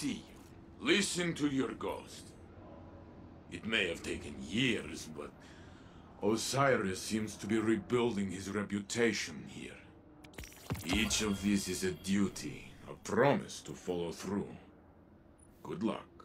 see you. Listen to your ghost. It may have taken years, but Osiris seems to be rebuilding his reputation here. Each of these is a duty, a promise to follow through. Good luck.